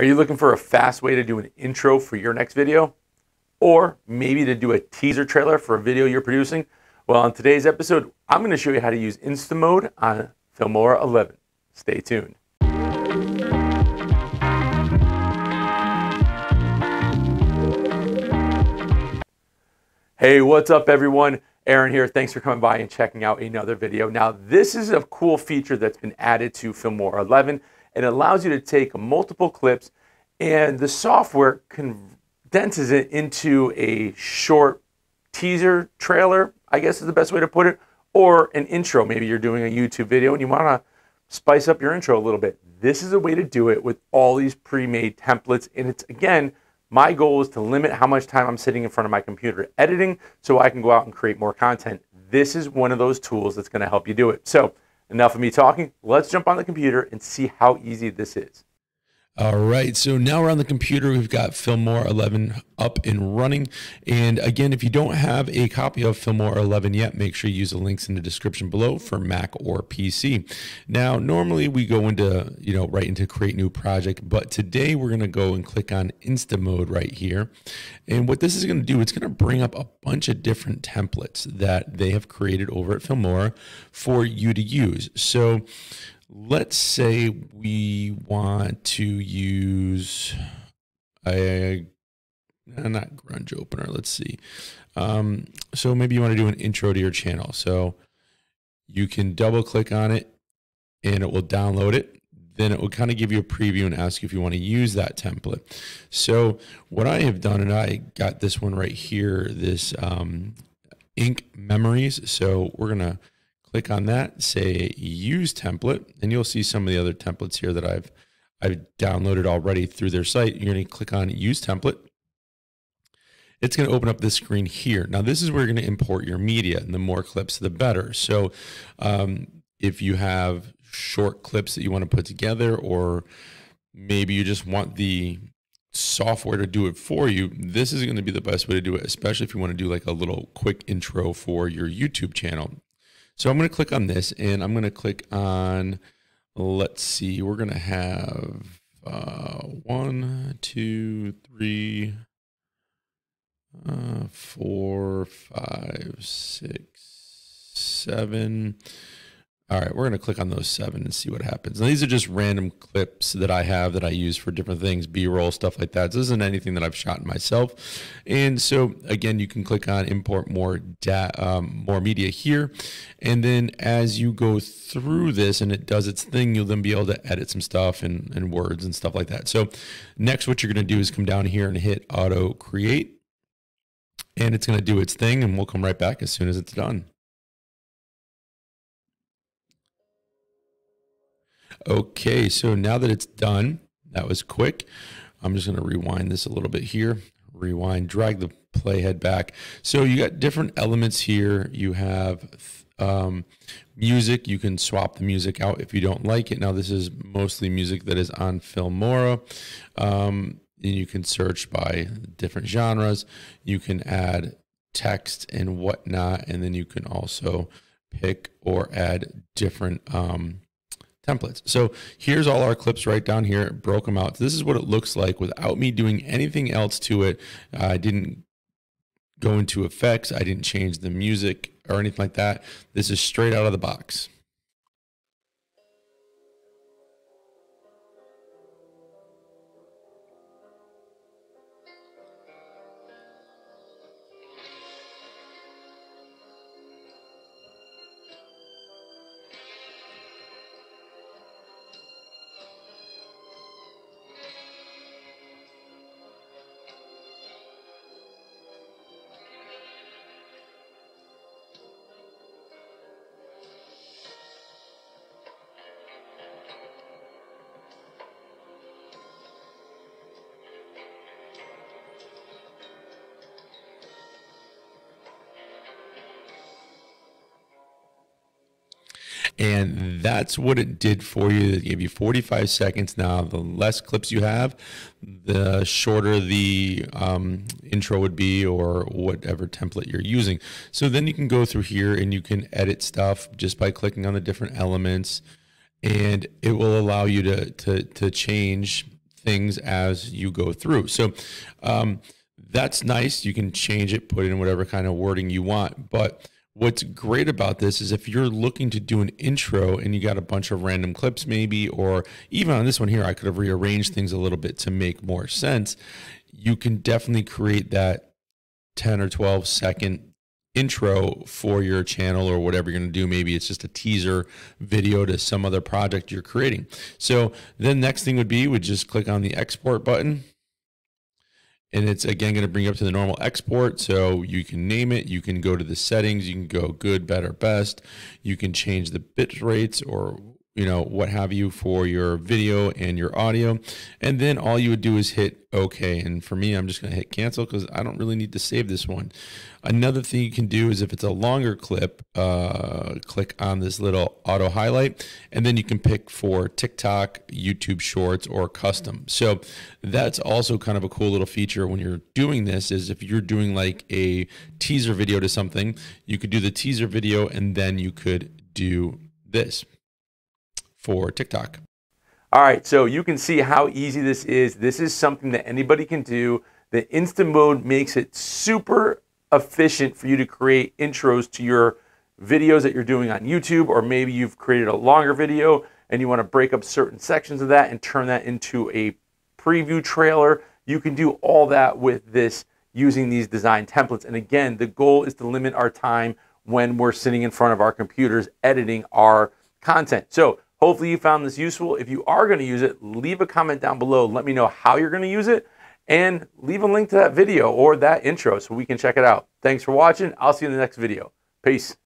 Are you looking for a fast way to do an intro for your next video? Or maybe to do a teaser trailer for a video you're producing? Well, on today's episode, I'm going to show you how to use Instant Mode on Filmora 11. Stay tuned. Hey, what's up everyone? Aaron here. Thanks for coming by and checking out another video. Now, this is a cool feature that's been added to Filmora 11 and it allows you to take multiple clips and the software condenses it into a short teaser trailer, I guess is the best way to put it, or an intro. Maybe you're doing a YouTube video and you want to spice up your intro a little bit. This is a way to do it with all these pre-made templates. And it's, again, my goal is to limit how much time I'm sitting in front of my computer editing so I can go out and create more content. This is one of those tools that's going to help you do it. So enough of me talking. Let's jump on the computer and see how easy this is. All right, so now we're on the computer. We've got Filmora 11 up and running. And again, if you don't have a copy of Filmora 11 yet, make sure you use the links in the description below for Mac or PC. Now, normally we go into, you know, right into create new project, but today we're going to go and click on Instant mode right here. And what this is going to do, it's going to bring up a bunch of different templates that they have created over at Filmora for you to use. So let's say we want to use a not grunge opener let's see. Um, so maybe you want to do an intro to your channel. So you can double click on it and it will download it. Then it will kind of give you a preview and ask if you want to use that template. So what i have done and i got this one right here this um, ink memories. So we're gonna click on that, say use template, and you'll see some of the other templates here that I've I've downloaded already through their site. You're going to click on use template. It's going to open up this screen here. Now, this is where you're going to import your media, and the more clips, the better. So, um, if you have short clips that you want to put together, or maybe you just want the software to do it for you, this is going to be the best way to do it, especially if you want to do like a little quick intro for your YouTube channel. So I'm going to click on this and I'm going to click on, let's see, we're going to have uh, one, two, three, uh, four, five, six, seven. All right, we're going to click on those seven and see what happens. Now, these are just random clips that I have that I use for different things, B-roll, stuff like that. This isn't anything that I've shot myself. And so, again, you can click on import more, um, more media here. And then as you go through this and it does its thing, you'll then be able to edit some stuff and, and words and stuff like that. So next, what you're going to do is come down here and hit auto create. And it's going to do its thing, and we'll come right back as soon as it's done. Okay, so now that it's done, that was quick. I'm just going to rewind this a little bit here. Rewind, drag the playhead back. So you got different elements here. You have um, music. You can swap the music out if you don't like it. Now, this is mostly music that is on Filmora. Um, and you can search by different genres. You can add text and whatnot. And then you can also pick or add different um, templates. So here's all our clips right down here, broke them out. This is what it looks like without me doing anything else to it. I didn't go into effects. I didn't change the music or anything like that. This is straight out of the box. And that's what it did for you. It gave you 45 seconds. Now, the less clips you have, the shorter the um, intro would be or whatever template you're using. So then you can go through here and you can edit stuff just by clicking on the different elements. And it will allow you to, to, to change things as you go through. So um, that's nice. You can change it, put in whatever kind of wording you want. But what's great about this is if you're looking to do an intro and you got a bunch of random clips, maybe, or even on this one here, I could have rearranged things a little bit to make more sense. You can definitely create that 10 or 12 second intro for your channel or whatever you're going to do. Maybe it's just a teaser video to some other project you're creating. So then next thing would be would just click on the export button. And it's again going to bring you up to the normal export. So you can name it. You can go to the settings. You can go good, better, best. You can change the bit rates or you know, what have you for your video and your audio. And then all you would do is hit OK. And for me, I'm just going to hit cancel because I don't really need to save this one. Another thing you can do is if it's a longer clip, uh, click on this little auto highlight, and then you can pick for TikTok, YouTube Shorts, or custom. So that's also kind of a cool little feature when you're doing this is if you're doing like a teaser video to something, you could do the teaser video and then you could do this for TikTok. All right, so you can see how easy this is. This is something that anybody can do. The instant mode makes it super efficient for you to create intros to your videos that you're doing on YouTube, or maybe you've created a longer video and you want to break up certain sections of that and turn that into a preview trailer. You can do all that with this using these design templates. And again, the goal is to limit our time when we're sitting in front of our computers editing our content. So Hopefully you found this useful. If you are going to use it, leave a comment down below. Let me know how you're going to use it and leave a link to that video or that intro so we can check it out. Thanks for watching. I'll see you in the next video. Peace.